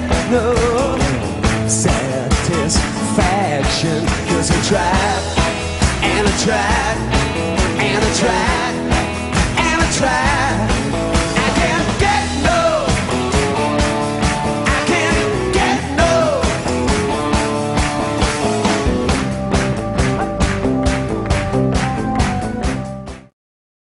get no satisfaction. Cause I tried, and I tried, and I tried.